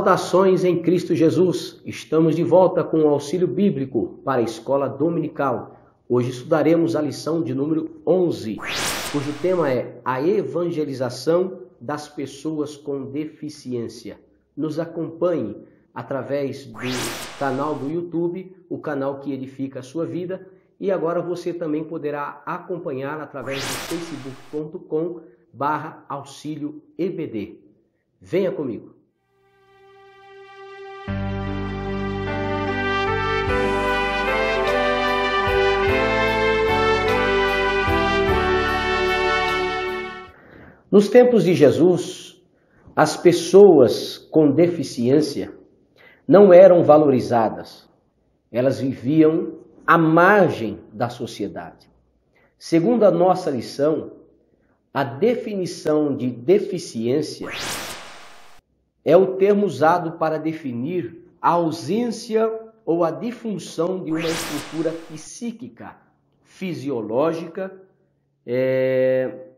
Saudações em Cristo Jesus. Estamos de volta com o auxílio bíblico para a escola dominical. Hoje estudaremos a lição de número 11, cujo tema é a evangelização das pessoas com deficiência. Nos acompanhe através do canal do YouTube, o canal que edifica a sua vida, e agora você também poderá acompanhar através do facebook.com barra auxílio EBD. Venha comigo. Nos tempos de Jesus, as pessoas com deficiência não eram valorizadas. Elas viviam à margem da sociedade. Segundo a nossa lição, a definição de deficiência é o termo usado para definir a ausência ou a disfunção de uma estrutura psíquica, fisiológica é,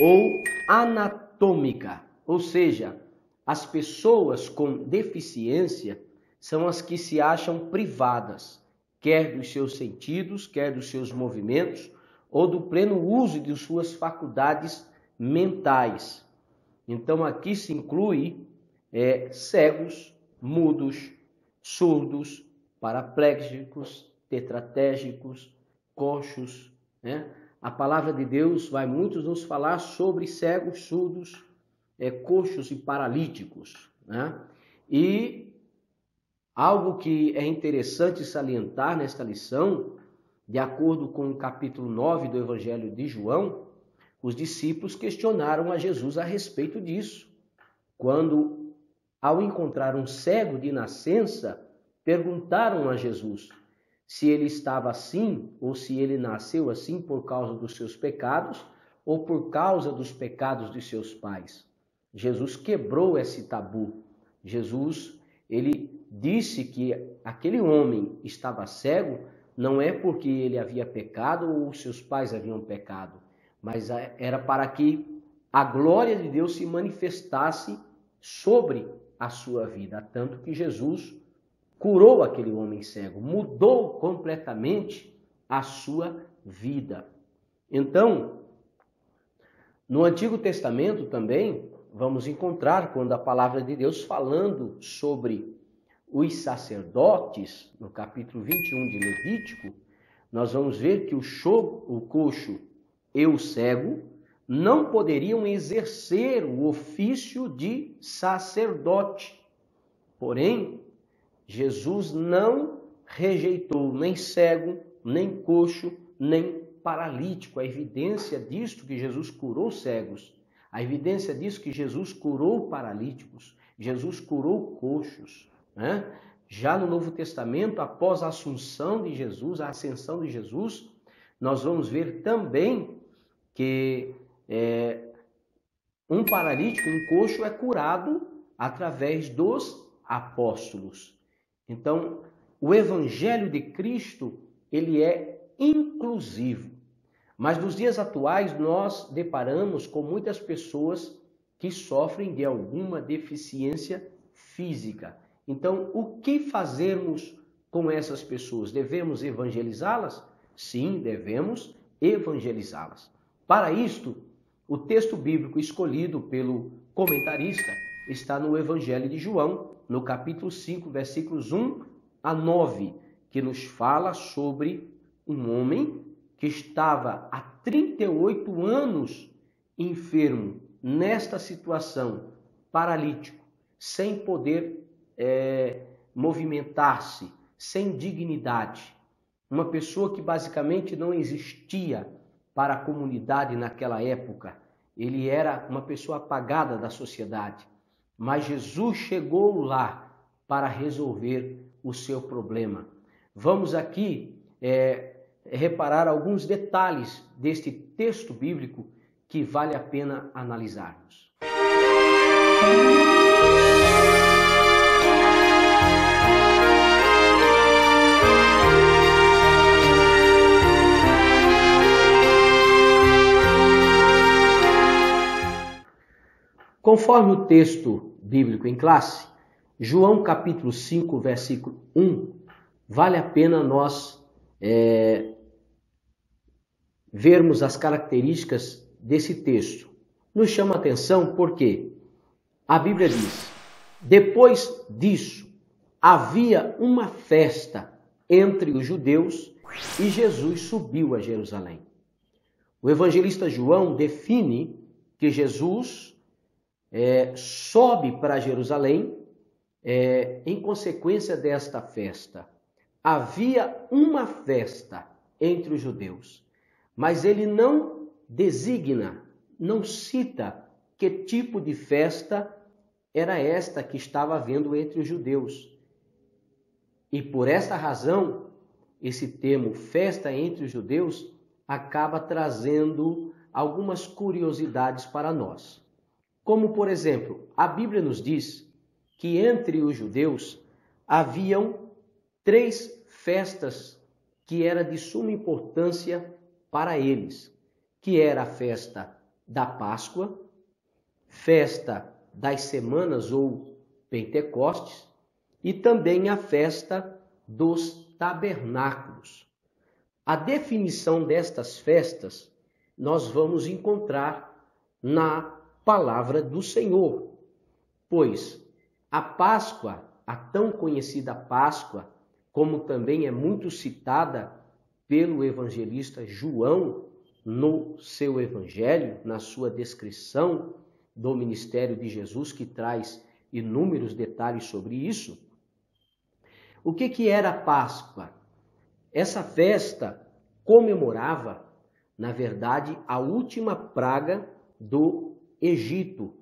ou anatômica, ou seja, as pessoas com deficiência são as que se acham privadas, quer dos seus sentidos, quer dos seus movimentos, ou do pleno uso de suas faculdades mentais. Então aqui se inclui é, cegos, mudos, surdos, paraplégicos, tetraplégicos, coxos. Né? A palavra de Deus vai muitos nos falar sobre cegos, surdos, é, coxos e paralíticos. Né? E algo que é interessante salientar nesta lição, de acordo com o capítulo 9 do Evangelho de João, os discípulos questionaram a Jesus a respeito disso. Quando, ao encontrar um cego de nascença, perguntaram a Jesus se ele estava assim ou se ele nasceu assim por causa dos seus pecados ou por causa dos pecados de seus pais. Jesus quebrou esse tabu. Jesus, ele disse que aquele homem estava cego não é porque ele havia pecado ou seus pais haviam pecado, mas era para que a glória de Deus se manifestasse sobre a sua vida, tanto que Jesus curou aquele homem cego, mudou completamente a sua vida. Então, no Antigo Testamento também, vamos encontrar quando a palavra de Deus falando sobre os sacerdotes, no capítulo 21 de Levítico, nós vamos ver que o, show, o coxo e o cego não poderiam exercer o ofício de sacerdote. Porém, Jesus não rejeitou nem cego, nem coxo, nem paralítico. A evidência disto que Jesus curou cegos a evidência diz que Jesus curou paralíticos, Jesus curou coxos. Né? Já no Novo Testamento, após a assunção de Jesus, a ascensão de Jesus, nós vamos ver também que é, um paralítico, um coxo, é curado através dos apóstolos. Então, o Evangelho de Cristo ele é inclusivo. Mas nos dias atuais nós deparamos com muitas pessoas que sofrem de alguma deficiência física. Então, o que fazermos com essas pessoas? Devemos evangelizá-las? Sim, devemos evangelizá-las. Para isto, o texto bíblico escolhido pelo comentarista está no Evangelho de João, no capítulo 5, versículos 1 a 9, que nos fala sobre um homem que estava há 38 anos enfermo, nesta situação, paralítico, sem poder é, movimentar-se, sem dignidade. Uma pessoa que basicamente não existia para a comunidade naquela época. Ele era uma pessoa apagada da sociedade. Mas Jesus chegou lá para resolver o seu problema. Vamos aqui é, reparar alguns detalhes deste texto bíblico que vale a pena analisarmos. Conforme o texto bíblico em classe, João capítulo 5, versículo 1, vale a pena nós é, vermos as características desse texto. Nos chama a atenção porque a Bíblia diz: depois disso, havia uma festa entre os judeus e Jesus subiu a Jerusalém. O evangelista João define que Jesus é, sobe para Jerusalém é, em consequência desta festa. Havia uma festa entre os judeus, mas ele não designa, não cita que tipo de festa era esta que estava havendo entre os judeus. E por esta razão, esse termo festa entre os judeus acaba trazendo algumas curiosidades para nós. Como, por exemplo, a Bíblia nos diz que entre os judeus haviam três festas que era de suma importância para eles, que era a festa da Páscoa, festa das semanas ou Pentecostes e também a festa dos tabernáculos. A definição destas festas nós vamos encontrar na palavra do Senhor. Pois a Páscoa, a tão conhecida Páscoa, como também é muito citada pelo evangelista João no seu evangelho, na sua descrição do ministério de Jesus, que traz inúmeros detalhes sobre isso. O que, que era a Páscoa? Essa festa comemorava, na verdade, a última praga do Egito.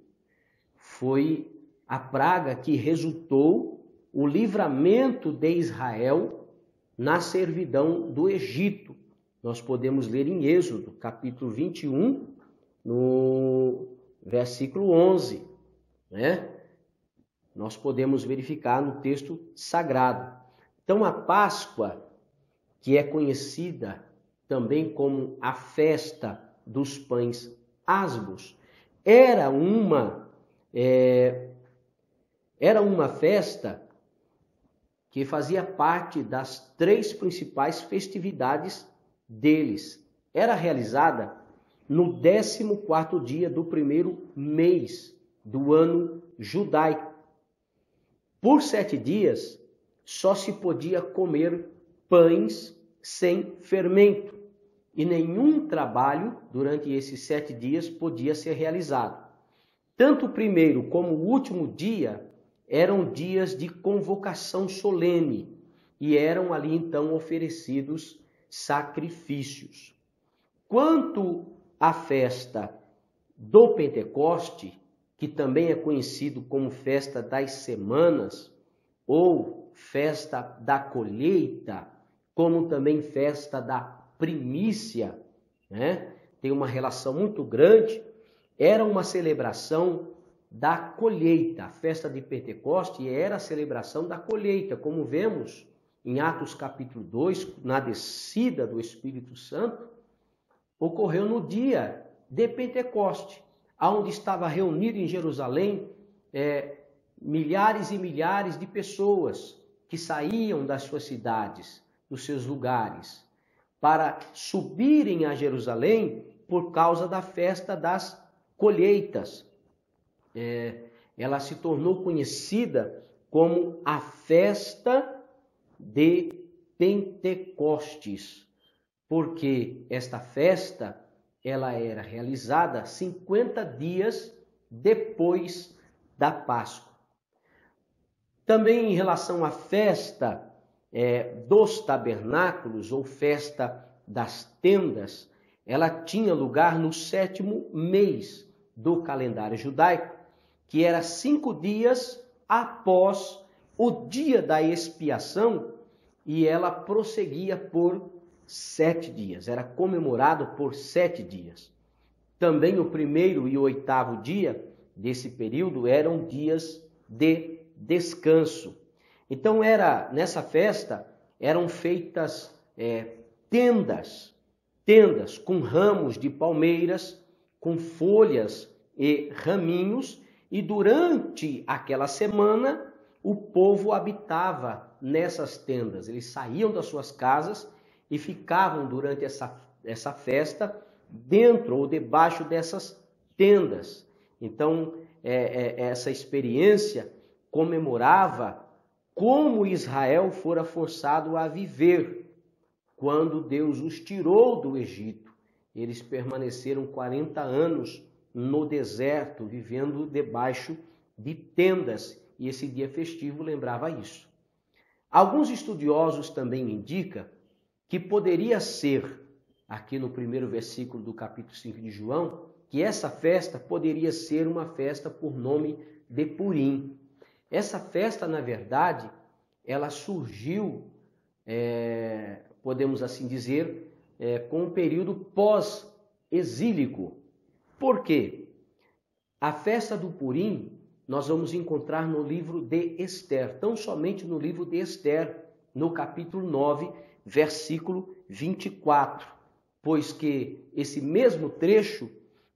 Foi a praga que resultou o livramento de Israel na servidão do Egito. Nós podemos ler em Êxodo, capítulo 21, no versículo 11, né? Nós podemos verificar no texto sagrado. Então a Páscoa, que é conhecida também como a festa dos pães asmos, era uma é, era uma festa que fazia parte das três principais festividades deles. Era realizada no 14 dia do primeiro mês do ano judaico. Por sete dias só se podia comer pães sem fermento e nenhum trabalho durante esses sete dias podia ser realizado. Tanto o primeiro como o último dia eram dias de convocação solene e eram ali então oferecidos sacrifícios. Quanto à festa do Pentecoste, que também é conhecido como festa das semanas ou festa da colheita, como também festa da primícia, né? tem uma relação muito grande, era uma celebração da colheita. A festa de Pentecoste era a celebração da colheita, como vemos em Atos capítulo 2, na descida do Espírito Santo, ocorreu no dia de Pentecoste, onde estava reunido em Jerusalém é, milhares e milhares de pessoas que saíam das suas cidades, dos seus lugares, para subirem a Jerusalém por causa da festa das colheitas. É, ela se tornou conhecida como a festa de Pentecostes, porque esta festa ela era realizada 50 dias depois da Páscoa. Também em relação à festa é, dos tabernáculos ou festa das tendas, ela tinha lugar no sétimo mês do calendário judaico, que era cinco dias após o dia da expiação, e ela prosseguia por sete dias, era comemorado por sete dias. Também o primeiro e o oitavo dia desse período eram dias de descanso. Então era nessa festa eram feitas é, tendas, tendas com ramos de palmeiras, com folhas e raminhos, e durante aquela semana o povo habitava nessas tendas. Eles saíam das suas casas e ficavam durante essa, essa festa dentro ou debaixo dessas tendas. Então, é, é, essa experiência comemorava como Israel fora forçado a viver quando Deus os tirou do Egito. Eles permaneceram 40 anos no deserto, vivendo debaixo de tendas, e esse dia festivo lembrava isso. Alguns estudiosos também indicam que poderia ser, aqui no primeiro versículo do capítulo 5 de João, que essa festa poderia ser uma festa por nome de Purim. Essa festa, na verdade, ela surgiu, é, podemos assim dizer, é, com um período pós-exílico. Por quê? A festa do Purim nós vamos encontrar no livro de Esther, tão somente no livro de Esther, no capítulo 9, versículo 24, pois que esse mesmo trecho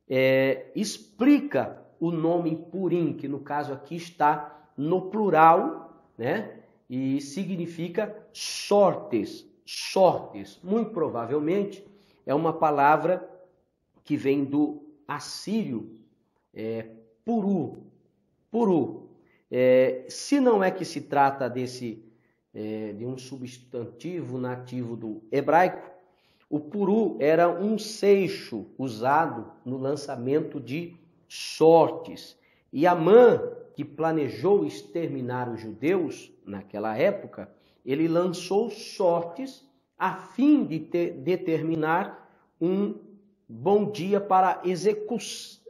é, explica o nome Purim, que no caso aqui está no plural, né? E significa sortes, sortes. Muito provavelmente é uma palavra que vem do assírio é, puru, puru. É, se não é que se trata desse é, de um substantivo nativo do hebraico, o puru era um seixo usado no lançamento de sortes. E Amã, que planejou exterminar os judeus naquela época, ele lançou sortes a fim de ter, determinar um bom dia para execu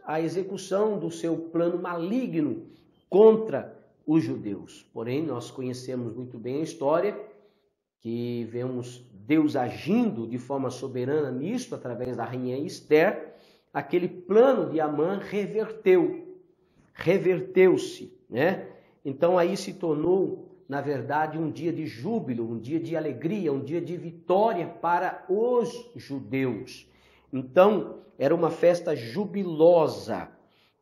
a execução do seu plano maligno contra os judeus. Porém, nós conhecemos muito bem a história, que vemos Deus agindo de forma soberana nisto, através da rainha Esther, aquele plano de Amã reverteu, reverteu-se, né? Então aí se tornou, na verdade, um dia de júbilo, um dia de alegria, um dia de vitória para os judeus. Então, era uma festa jubilosa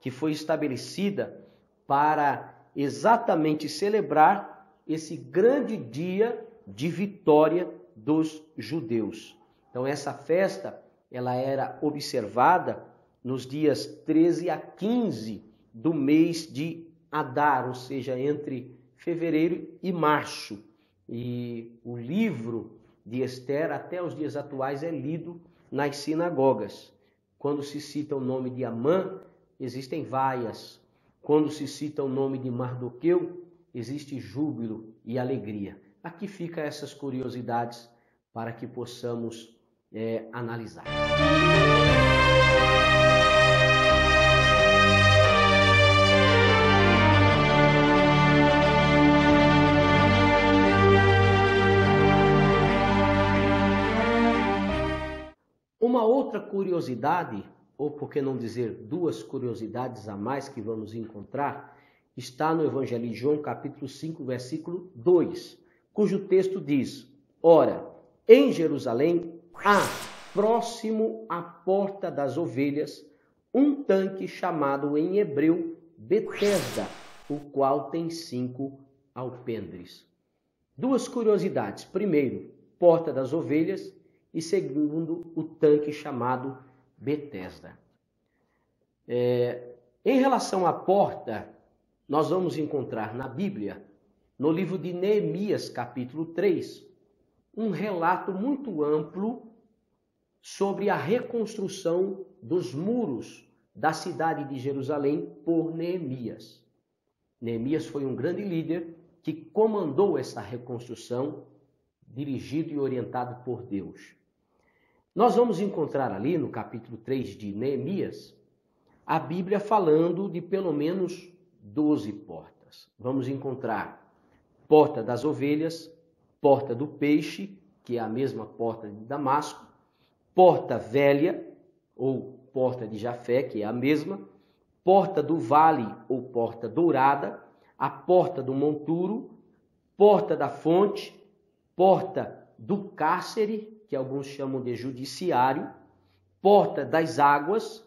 que foi estabelecida para exatamente celebrar esse grande dia de vitória dos judeus. Então essa festa, ela era observada nos dias 13 a 15 do mês de Adar, ou seja, entre fevereiro e março. E o livro de Esther, até os dias atuais, é lido nas sinagogas. Quando se cita o nome de Amã, existem vaias. Quando se cita o nome de Mardoqueu, existe júbilo e alegria. Aqui fica essas curiosidades para que possamos é, analisar. Uma outra curiosidade, ou por que não dizer duas curiosidades a mais que vamos encontrar, está no Evangelho de João, capítulo 5, versículo 2 cujo texto diz: Ora, em Jerusalém há, próximo à porta das ovelhas, um tanque chamado em hebreu Betesda, o qual tem cinco alpendres. Duas curiosidades. Primeiro, porta das ovelhas e segundo, o tanque chamado Betesda. É, em relação à porta, nós vamos encontrar na Bíblia no livro de Neemias, capítulo 3, um relato muito amplo sobre a reconstrução dos muros da cidade de Jerusalém por Neemias. Neemias foi um grande líder que comandou essa reconstrução, dirigido e orientado por Deus. Nós vamos encontrar ali no capítulo 3 de Neemias a Bíblia falando de pelo menos 12 portas. Vamos encontrar porta das ovelhas, porta do peixe, que é a mesma porta de Damasco, porta velha, ou porta de Jafé, que é a mesma, porta do vale, ou porta dourada, a porta do monturo, porta da fonte, porta do cárcere, que alguns chamam de judiciário, porta das águas,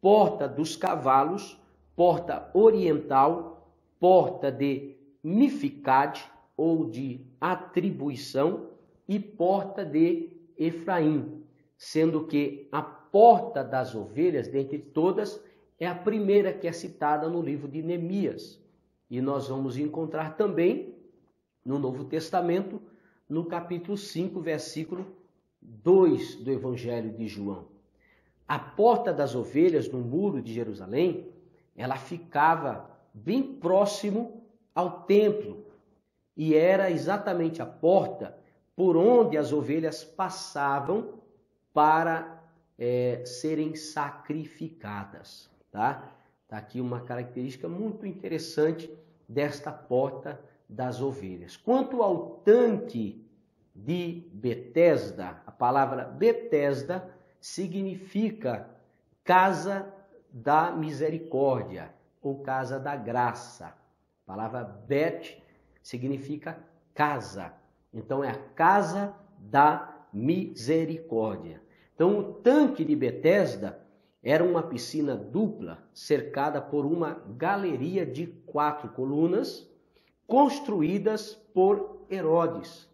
porta dos cavalos, porta oriental, porta de Mificade, ou de atribuição, e porta de Efraim, sendo que a porta das ovelhas, dentre todas, é a primeira que é citada no livro de Neemias. E nós vamos encontrar também no Novo Testamento, no capítulo 5, versículo 2 do Evangelho de João. A porta das ovelhas no muro de Jerusalém, ela ficava bem próximo ao templo e era exatamente a porta por onde as ovelhas passavam para é, serem sacrificadas, tá? Tá aqui uma característica muito interessante desta porta das ovelhas. Quanto ao tanque de Betesda, a palavra Betesda significa casa da misericórdia ou casa da graça. A palavra Bet significa casa. Então é a casa da misericórdia. Então o tanque de Betesda era uma piscina dupla cercada por uma galeria de quatro colunas construídas por Herodes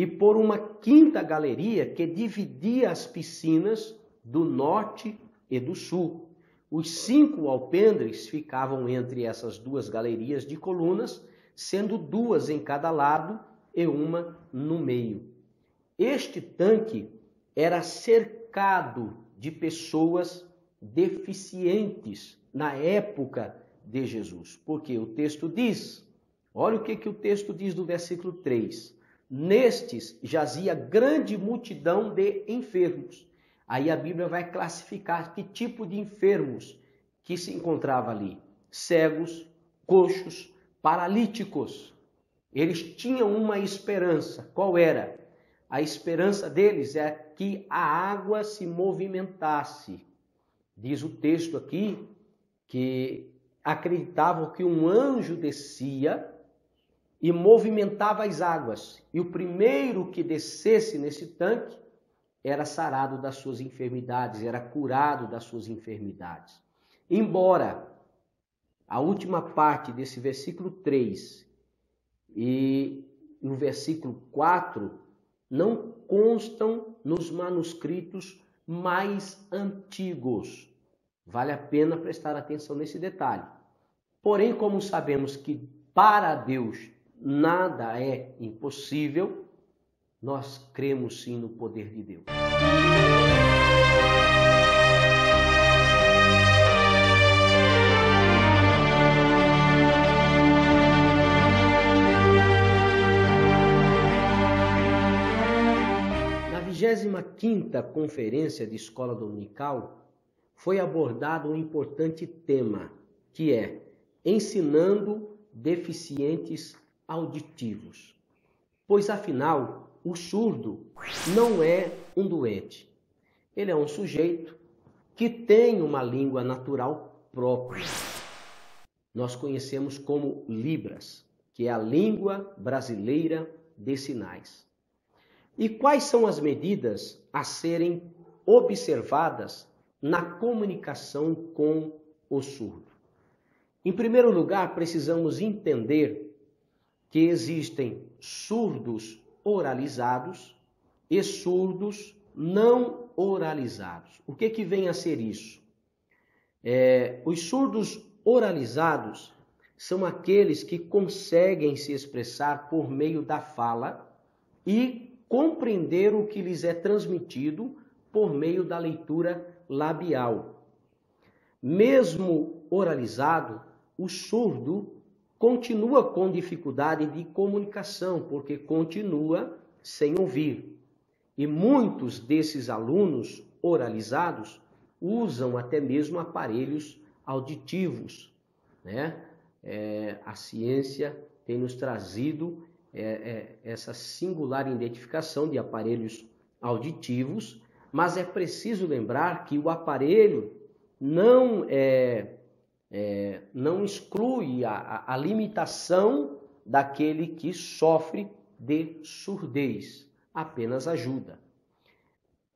e por uma quinta galeria que dividia as piscinas do norte e do sul. Os cinco alpendres ficavam entre essas duas galerias de colunas, sendo duas em cada lado e uma no meio. Este tanque era cercado de pessoas deficientes na época de Jesus, porque o texto diz Olha o que, que o texto diz no versículo 3. Nestes jazia grande multidão de enfermos. Aí a Bíblia vai classificar que tipo de enfermos que se encontrava ali: cegos, coxos, paralíticos. Eles tinham uma esperança. Qual era? A esperança deles é que a água se movimentasse. Diz o texto aqui que acreditavam que um anjo descia e movimentava as águas. E o primeiro que descesse nesse tanque era sarado das suas enfermidades, era curado das suas enfermidades. Embora a última parte desse versículo 3 e no versículo 4 não constam nos manuscritos mais antigos. Vale a pena prestar atenção nesse detalhe. Porém, como sabemos que para Deus nada é impossível, nós cremos sim no poder de Deus. Na 25ª Conferência de Escola Dominical, foi abordado um importante tema, que é ensinando deficientes auditivos. Pois afinal, o surdo não é um doente. Ele é um sujeito que tem uma língua natural própria. Nós conhecemos como Libras, que é a língua brasileira de sinais. E quais são as medidas a serem observadas na comunicação com o surdo? Em primeiro lugar, precisamos entender que existem surdos oralizados e surdos não oralizados. O que, que vem a ser isso? É, os surdos oralizados são aqueles que conseguem se expressar por meio da fala e compreender o que lhes é transmitido por meio da leitura labial. Mesmo oralizado, o surdo continua com dificuldade de comunicação, porque continua sem ouvir. E muitos desses alunos oralizados usam até mesmo aparelhos auditivos. Né? É, a ciência tem nos trazido é, é, essa singular identificação de aparelhos auditivos, mas é preciso lembrar que o aparelho não é é, não exclui a, a limitação daquele que sofre de surdez, apenas ajuda.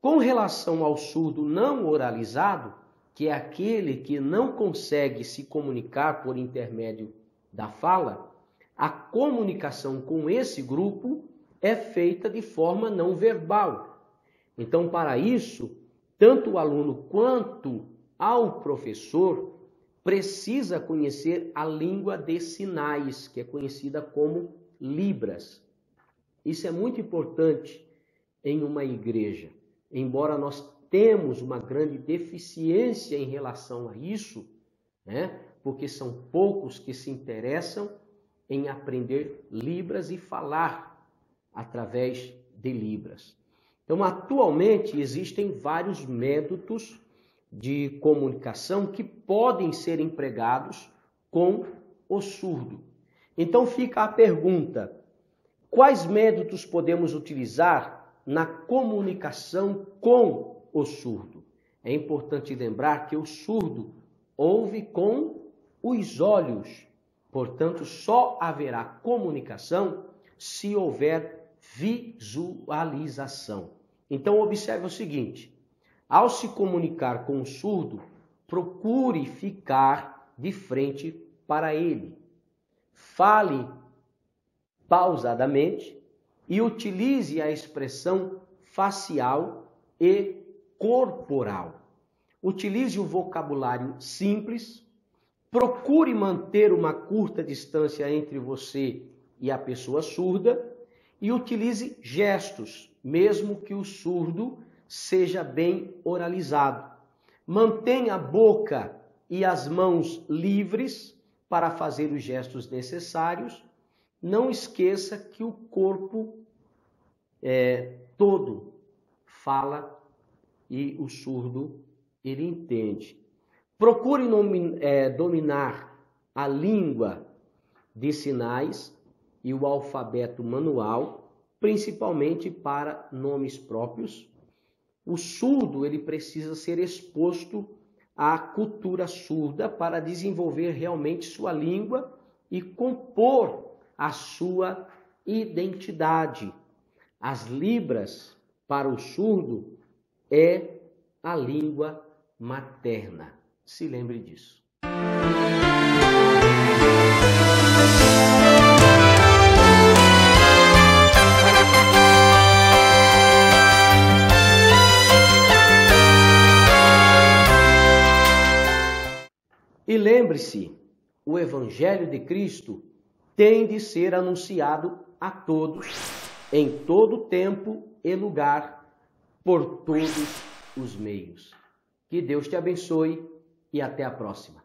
Com relação ao surdo não oralizado, que é aquele que não consegue se comunicar por intermédio da fala, A comunicação com esse grupo é feita de forma não verbal. Então, para isso, tanto o aluno quanto ao professor precisa conhecer a língua de sinais, que é conhecida como Libras. Isso é muito importante em uma igreja. Embora nós temos uma grande deficiência em relação a isso, né? Porque são poucos que se interessam em aprender Libras e falar através de Libras. Então, atualmente existem vários métodos de comunicação que podem ser empregados com o surdo. Então fica a pergunta: quais métodos podemos utilizar na comunicação com o surdo? É importante lembrar que o surdo ouve com os olhos, portanto, só haverá comunicação se houver visualização. Então, observe o seguinte: ao se comunicar com o surdo, procure ficar de frente para ele. Fale pausadamente e utilize a expressão facial e corporal. Utilize o vocabulário simples. Procure manter uma curta distância entre você e a pessoa surda e utilize gestos, mesmo que o surdo seja bem oralizado. Mantenha a boca e as mãos livres para fazer os gestos necessários. Não esqueça que o corpo é, todo fala e o surdo ele entende. Procure é, dominar a língua de sinais e o alfabeto manual, principalmente para nomes próprios. O surdo ele precisa ser exposto à cultura surda para desenvolver realmente sua língua e compor a sua identidade. As libras para o surdo é a língua materna. Se lembre disso. O Evangelho de Cristo, tem de ser anunciado a todos, em todo tempo e lugar, por todos os meios. Que Deus te abençoe e até a próxima.